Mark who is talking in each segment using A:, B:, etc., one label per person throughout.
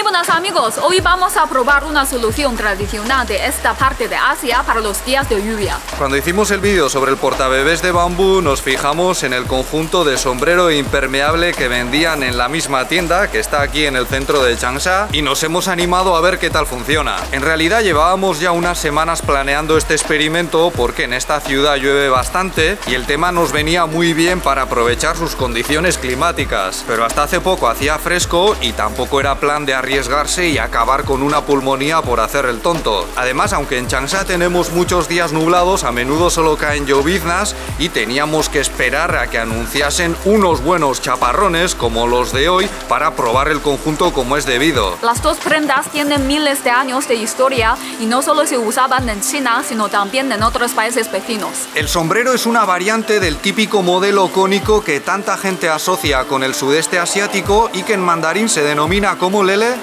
A: Muy buenos amigos, hoy vamos a probar una solución tradicional de esta parte de Asia para los días de lluvia.
B: Cuando hicimos el vídeo sobre el portabebés de bambú nos fijamos en el conjunto de sombrero impermeable que vendían en la misma tienda que está aquí en el centro de Changsha y nos hemos animado a ver qué tal funciona. En realidad llevábamos ya unas semanas planeando este experimento porque en esta ciudad llueve bastante y el tema nos venía muy bien para aprovechar sus condiciones climáticas. Pero hasta hace poco hacía fresco y tampoco era plan de arriesgarse y acabar con una pulmonía por hacer el tonto. Además, aunque en Changsha tenemos muchos días nublados, a menudo solo caen lloviznas y teníamos que esperar a que anunciasen unos buenos chaparrones como los de hoy para probar el conjunto como es debido.
A: Las dos prendas tienen miles de años de historia y no solo se usaban en China, sino también en otros países vecinos.
B: El sombrero es una variante del típico modelo cónico que tanta gente asocia con el sudeste asiático y que en mandarín se denomina como lele.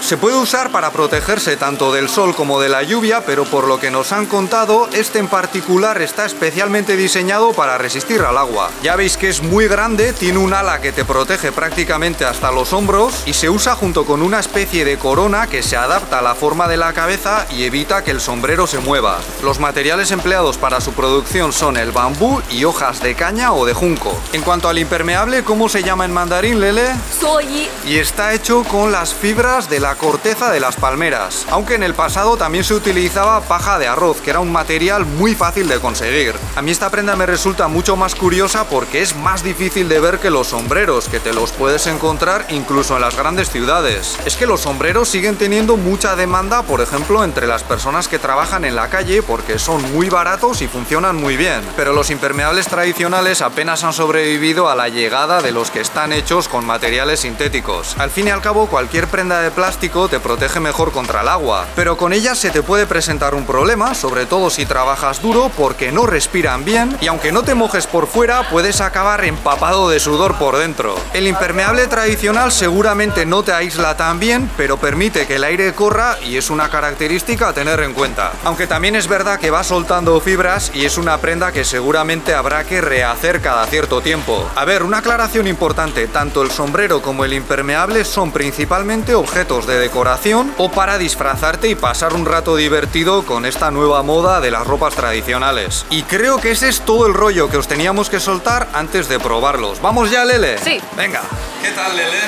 B: Se puede usar para protegerse tanto del sol como de la lluvia, pero por lo que nos han contado, este en particular está especialmente diseñado para resistir al agua. Ya veis que es muy grande, tiene un ala que te protege prácticamente hasta los hombros y se usa junto con una especie de corona que se adapta a la forma de la cabeza y evita que el sombrero se mueva. Los materiales empleados para su producción son el bambú y hojas de caña o de junco. En cuanto al impermeable, ¿cómo se llama en mandarín, Lele?
A: Soy
B: Y está hecho con las fibras de la corteza de las palmeras, aunque en el pasado también se utilizaba paja de arroz, que era un material muy fácil de conseguir. A mí esta prenda me resulta mucho más curiosa porque es más difícil de ver que los sombreros, que te los puedes encontrar incluso en las grandes ciudades. Es que los sombreros siguen teniendo mucha demanda, por ejemplo, entre las personas que trabajan en la calle porque son muy baratos y funcionan muy bien. Pero los impermeables tradicionales apenas han sobrevivido a la llegada de los que están hechos con materiales sintéticos. Al fin y al cabo, cualquier prenda de plástico te protege mejor contra el agua, pero con ellas se te puede presentar un problema, sobre todo si trabajas duro porque no respiran bien y aunque no te mojes por fuera puedes acabar empapado de sudor por dentro. El impermeable tradicional seguramente no te aísla tan bien, pero permite que el aire corra y es una característica a tener en cuenta. Aunque también es verdad que va soltando fibras y es una prenda que seguramente habrá que rehacer cada cierto tiempo. A ver, una aclaración importante, tanto el sombrero como el impermeable son principalmente objetos de decoración o para disfrazarte y pasar un rato divertido con esta nueva moda de las ropas tradicionales. Y creo que ese es todo el rollo que os teníamos que soltar antes de probarlos. ¿Vamos ya, Lele?
A: Sí.
B: Venga. ¿Qué tal, Lele?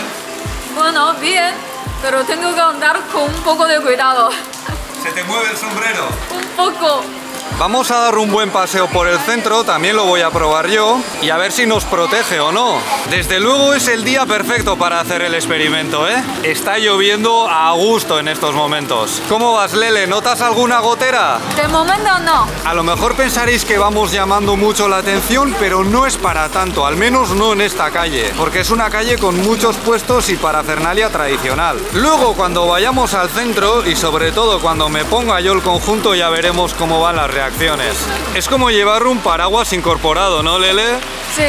A: Bueno, bien, pero tengo que andar con un poco de cuidado.
B: ¿Se te mueve el sombrero?
A: Un poco.
B: Vamos a dar un buen paseo por el centro, también lo voy a probar yo y a ver si nos protege o no. Desde luego es el día perfecto para hacer el experimento, ¿eh? Está lloviendo a gusto en estos momentos. ¿Cómo vas, Lele? ¿Notas alguna gotera?
A: De momento no.
B: A lo mejor pensaréis que vamos llamando mucho la atención, pero no es para tanto, al menos no en esta calle, porque es una calle con muchos puestos y parafernalia tradicional. Luego, cuando vayamos al centro y sobre todo cuando me ponga yo el conjunto, ya veremos cómo van las reacciones. Es como llevar un paraguas incorporado, ¿no, Lele?
A: Sí.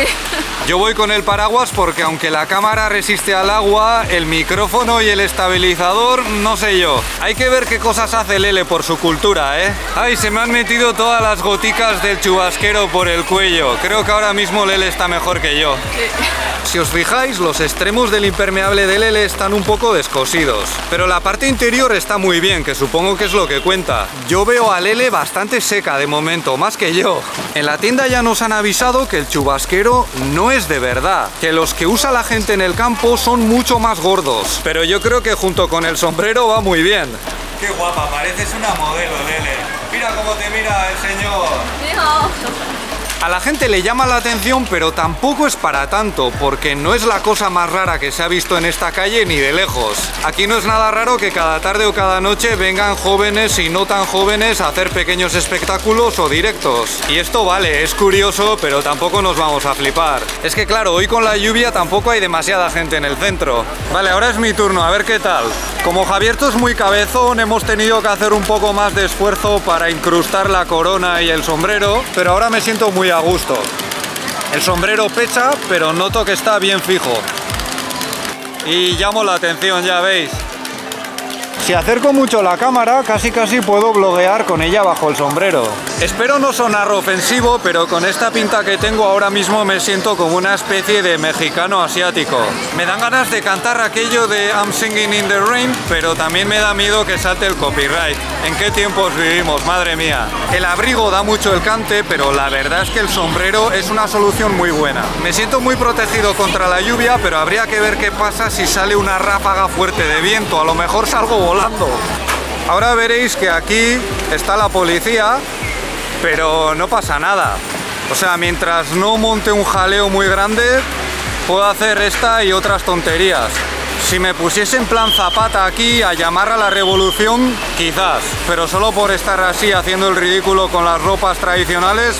B: Yo voy con el paraguas porque aunque la cámara resiste al agua, el micrófono y el estabilizador, no sé yo. Hay que ver qué cosas hace Lele por su cultura, ¿eh? Ay, se me han metido todas las goticas del chubasquero por el cuello. Creo que ahora mismo Lele está mejor que yo. Si os fijáis, los extremos del impermeable de Lele están un poco descosidos. Pero la parte interior está muy bien, que supongo que es lo que cuenta. Yo veo a Lele bastante seca de momento, más que yo. En la tienda ya nos han avisado que el chubasquero no es de verdad, que los que usa la gente en el campo son mucho más gordos. Pero yo creo que junto con el sombrero va muy bien. Qué guapa, pareces una modelo, Lele. Mira cómo te mira el señor. A la gente le llama la atención, pero tampoco es para tanto, porque no es la cosa más rara que se ha visto en esta calle ni de lejos. Aquí no es nada raro que cada tarde o cada noche vengan jóvenes y no tan jóvenes a hacer pequeños espectáculos o directos. Y esto vale, es curioso, pero tampoco nos vamos a flipar. Es que claro, hoy con la lluvia tampoco hay demasiada gente en el centro. Vale, ahora es mi turno, a ver qué tal. Como Javierto es muy cabezón, hemos tenido que hacer un poco más de esfuerzo para incrustar la corona y el sombrero, pero ahora me siento muy a gusto. El sombrero pecha, pero noto que está bien fijo. Y llamo la atención, ya veis. Si acerco mucho la cámara, casi casi puedo bloguear con ella bajo el sombrero. Espero no sonar ofensivo, pero con esta pinta que tengo ahora mismo me siento como una especie de mexicano asiático. Me dan ganas de cantar aquello de I'm singing in the rain, pero también me da miedo que salte el copyright. ¿En qué tiempos vivimos? Madre mía. El abrigo da mucho el cante, pero la verdad es que el sombrero es una solución muy buena. Me siento muy protegido contra la lluvia, pero habría que ver qué pasa si sale una ráfaga fuerte de viento. A lo mejor salgo volando. Ahora veréis que aquí está la policía pero no pasa nada. O sea, mientras no monte un jaleo muy grande, puedo hacer esta y otras tonterías. Si me pusiese en plan zapata aquí a llamar a la revolución, quizás, pero solo por estar así haciendo el ridículo con las ropas tradicionales,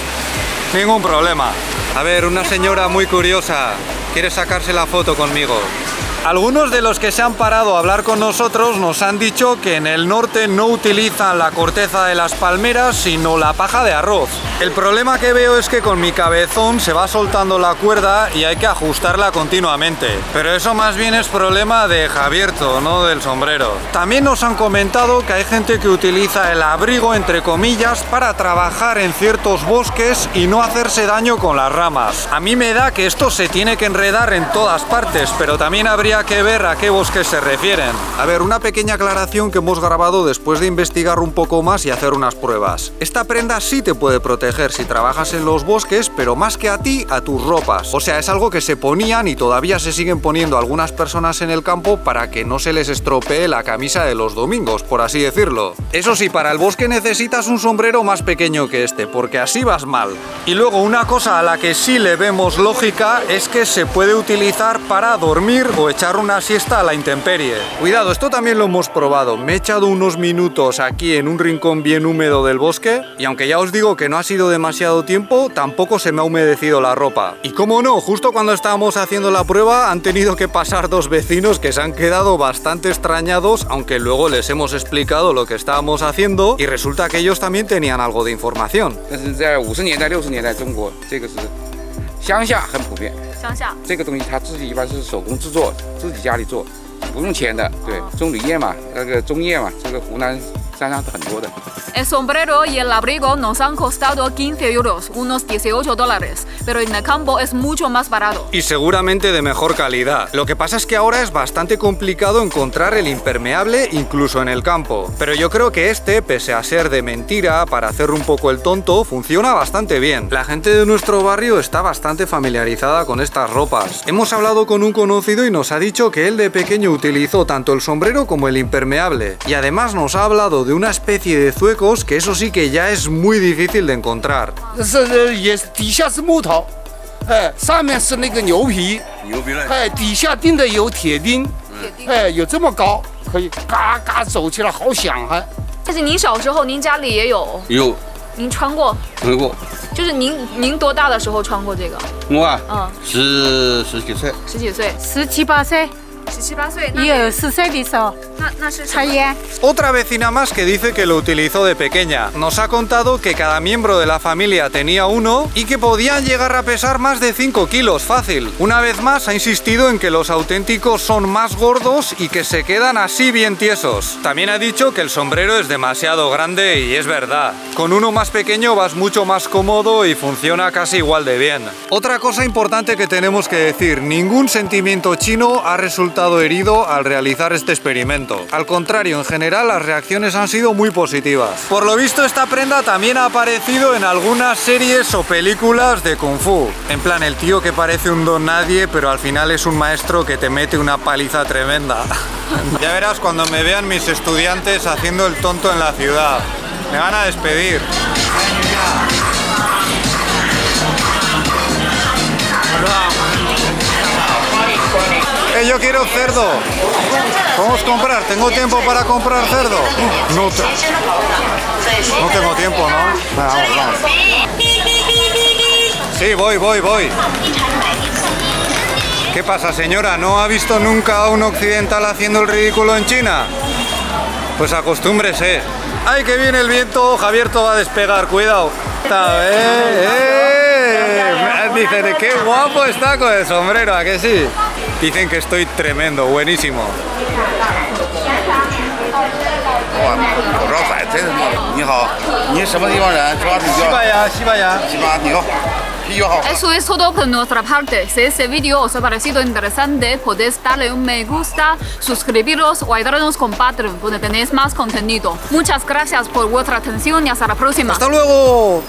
B: ningún problema. A ver, una señora muy curiosa, quiere sacarse la foto conmigo. Algunos de los que se han parado a hablar con nosotros nos han dicho que en el norte no utilizan la corteza de las palmeras, sino la paja de arroz. El problema que veo es que con mi cabezón se va soltando la cuerda y hay que ajustarla continuamente. Pero eso más bien es problema de Javierto, no del sombrero. También nos han comentado que hay gente que utiliza el abrigo, entre comillas, para trabajar en ciertos bosques y no hacerse daño con las ramas. A mí me da que esto se tiene que enredar en todas partes, pero también habría que ver a qué bosques se refieren. A ver, una pequeña aclaración que hemos grabado después de investigar un poco más y hacer unas pruebas. Esta prenda sí te puede proteger si trabajas en los bosques, pero más que a ti, a tus ropas. O sea, es algo que se ponían y todavía se siguen poniendo algunas personas en el campo para que no se les estropee la camisa de los domingos, por así decirlo. Eso sí, para el bosque necesitas un sombrero más pequeño que este, porque así vas mal. Y luego una cosa a la que sí le vemos lógica es que se puede utilizar para dormir o echar una siesta a la intemperie. Cuidado, esto también lo hemos probado. Me he echado unos minutos aquí en un rincón bien húmedo del bosque y aunque ya os digo que no ha sido demasiado tiempo, tampoco se me ha humedecido la ropa. Y cómo no, justo cuando estábamos haciendo la prueba han tenido que pasar dos vecinos que se han quedado bastante extrañados, aunque luego les hemos explicado lo que estábamos haciendo y resulta que ellos también tenían algo de información.
C: 乡下很普遍，乡下这个东西他自己一般是手工制作，自己家里做，不用钱的。对，棕榈叶嘛，那个棕叶嘛，这个湖南山上很多的。
A: El sombrero y el abrigo nos han costado 15 euros, unos 18 dólares, pero en el campo es mucho más barato.
B: Y seguramente de mejor calidad. Lo que pasa es que ahora es bastante complicado encontrar el impermeable incluso en el campo. Pero yo creo que este, pese a ser de mentira, para hacer un poco el tonto, funciona bastante bien. La gente de nuestro barrio está bastante familiarizada con estas ropas. Hemos hablado con un conocido y nos ha dicho que él de pequeño utilizó tanto el sombrero como el impermeable. Y además nos ha hablado 这这也是底下是木头哎上面是那个
D: 牛皮。
E: 牛皮呢？
D: 哎底下钉的有铁钉。
A: 哎
D: 有这么高可以嘎嘎走起来好响还
A: 但是您小时候您家里也有？
E: 有。
A: 您穿过？
E: 穿过。
A: 就是您您多大的时候穿过这个？
E: 我啊
A: 嗯。
E: 十十几岁。
A: 十几岁。
F: 十七八岁。
B: Otra vecina más que dice que lo utilizó de pequeña. Nos ha contado que cada miembro de la familia tenía uno y que podían llegar a pesar más de 5 kilos fácil. Una vez más ha insistido en que los auténticos son más gordos y que se quedan así bien tiesos. También ha dicho que el sombrero es demasiado grande y es verdad. Con uno más pequeño vas mucho más cómodo y funciona casi igual de bien. Otra cosa importante que tenemos que decir, ningún sentimiento chino ha resultado herido al realizar este experimento. Al contrario, en general las reacciones han sido muy positivas. Por lo visto esta prenda también ha aparecido en algunas series o películas de Kung Fu. En plan, el tío que parece un don nadie, pero al final es un maestro que te mete una paliza tremenda. ya verás cuando me vean mis estudiantes haciendo el tonto en la ciudad. Me van a despedir. Yo quiero cerdo. Vamos a comprar. ¿Tengo tiempo para comprar cerdo? No, no tengo tiempo, ¿no? Vamos, vamos. Sí, voy, voy, voy. ¿Qué pasa, señora? ¿No ha visto nunca a un occidental haciendo el ridículo en China? Pues acostúmbrese. ¡Ay, que viene el viento! Javierto va a despegar, cuidado. ¡Eh, eh! Dicen, qué guapo está con el sombrero, ¿a que sí? Dicen que estoy tremendo, buenísimo.
E: Este
A: Eso es todo por nuestra parte. Si este vídeo os ha parecido interesante, podéis darle un me gusta, suscribiros o ayudarnos con Patreon, donde tenéis más contenido. Muchas gracias por vuestra atención y hasta la próxima.
B: ¡Hasta luego!